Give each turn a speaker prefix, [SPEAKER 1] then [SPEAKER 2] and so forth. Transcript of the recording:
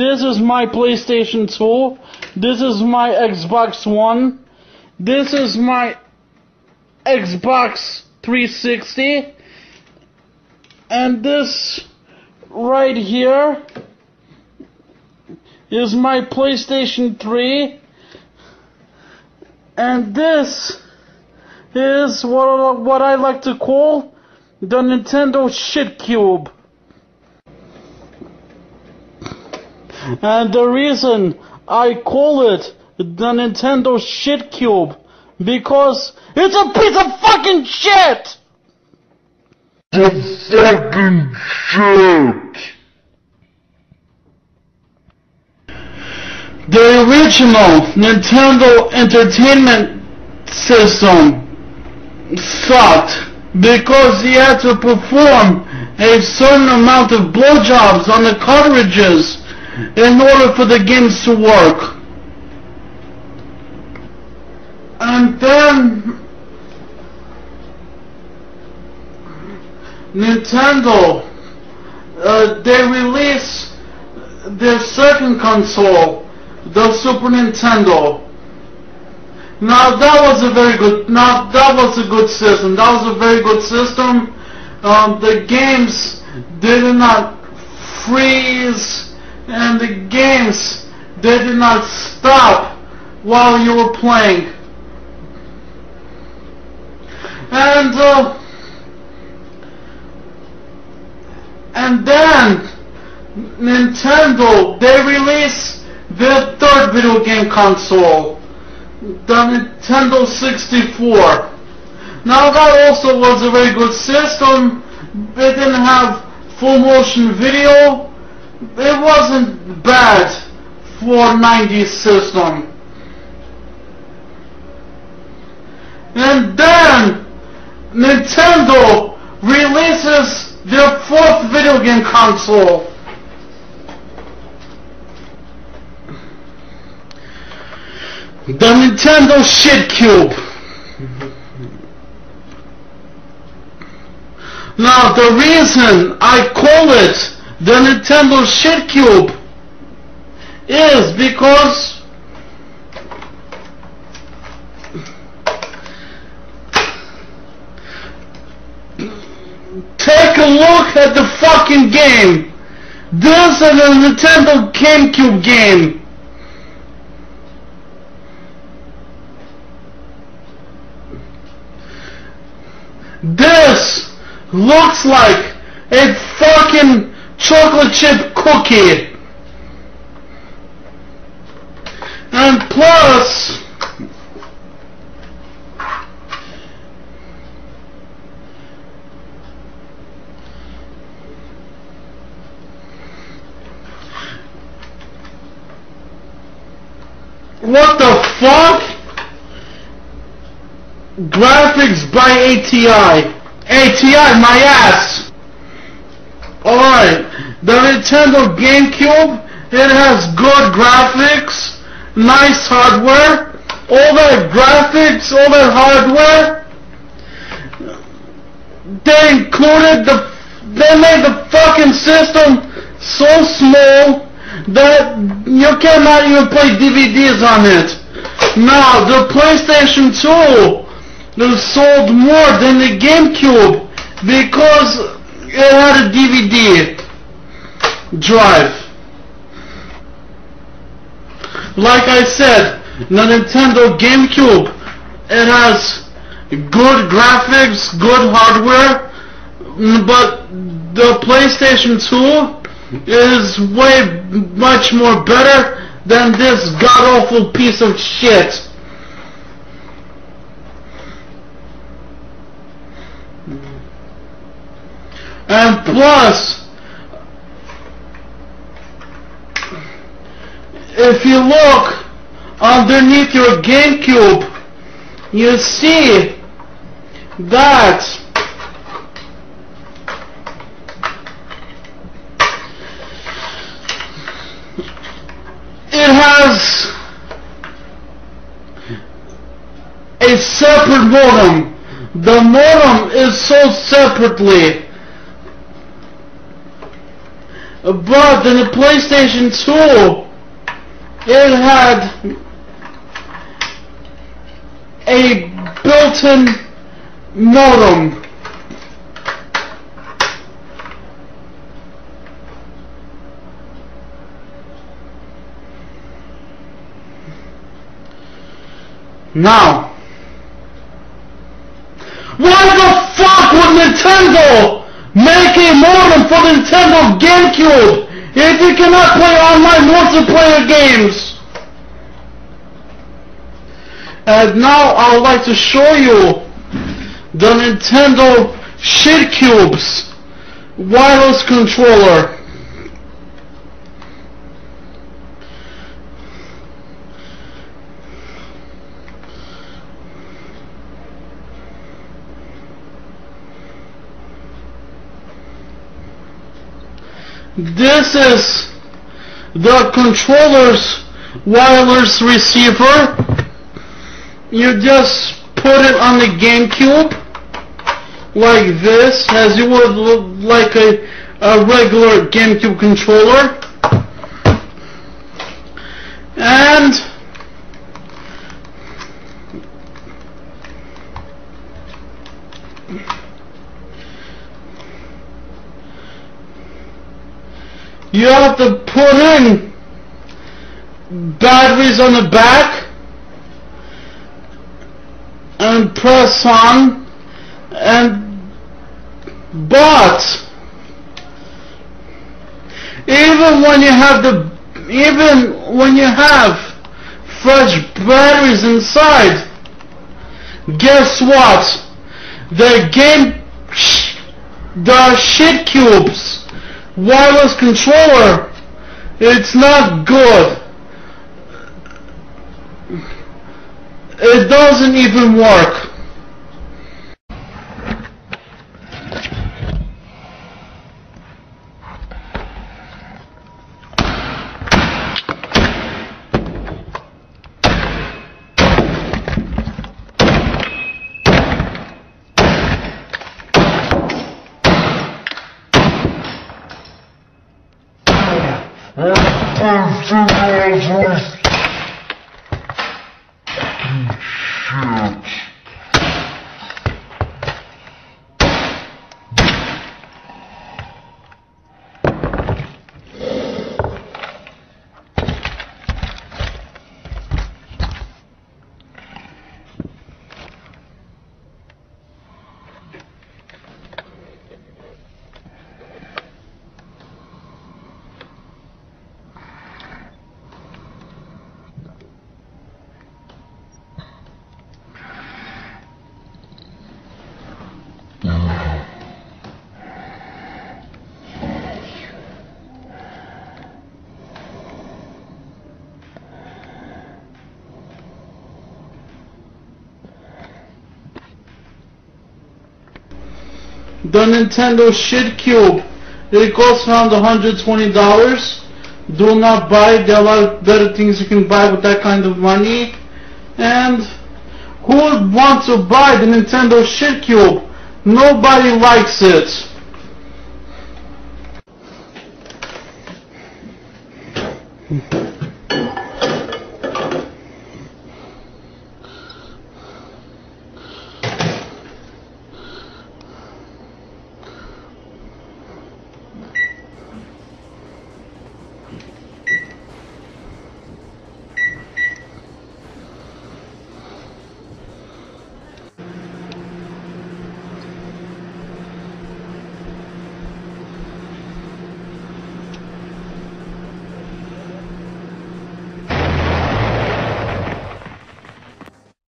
[SPEAKER 1] This is my PlayStation 2. This is my Xbox One. This is my Xbox 360. And this right here is my PlayStation 3. And this is what, what I like to call the Nintendo Shit Cube. And the reason I call it the Nintendo Shit Cube because it's a piece of fucking shit!
[SPEAKER 2] The fucking shit!
[SPEAKER 1] The original Nintendo Entertainment System sucked because he had to perform a certain amount of blowjobs on the cartridges in order for the games to work. And then Nintendo, uh, they release their second console, the Super Nintendo. Now that was a very good. Now that was a good system. That was a very good system. Um, the games did not freeze, and the games they did not stop while you were playing. And uh, and then Nintendo they released their third video game console the Nintendo 64. Now that also was a very good system. It didn't have full motion video. It wasn't bad for 90s system. And then Nintendo releases their fourth video game console. The Nintendo Shit Cube. Now the reason I call it the Nintendo Shit Cube is because take a look at the fucking game. This is a Nintendo GameCube game. This looks like a fucking chocolate chip cookie. And plus, what the fuck? Graphics by ATI. ATI, my ass! The Nintendo GameCube, it has good graphics, nice hardware, all that graphics, all that hardware, they included the, they made the fucking system so small that you cannot even play DVDs on it. Now, the PlayStation 2 was sold more than the GameCube because it had a DVD drive. Like I said, the Nintendo GameCube, it has good graphics, good hardware, but the PlayStation 2 is way much more better than this god awful piece of shit. And plus, if you look underneath your GameCube, you see that it has a separate modem. The modem is sold separately. But in the PlayStation 2, it had a built-in modem. Now, why the fuck would Nintendo make a modem for Nintendo GameCube if you cannot play online multiplayer games? And now I would like to show you the Nintendo Shit Cubes wireless controller. This is the controller's wireless receiver. You just put it on the GameCube like this, as you would like a, a regular GameCube controller. And you have to put in batteries on the back and press on and but even when you have the even when you have fresh batteries inside guess what? The game the shit cubes wireless controller it's not good. It doesn't even work
[SPEAKER 2] Shit.
[SPEAKER 1] The Nintendo Shit Cube. It costs around $120. Do not buy. There are a lot of better things you can buy with that kind of money. And who would want to buy the Nintendo Shit Cube? Nobody likes it.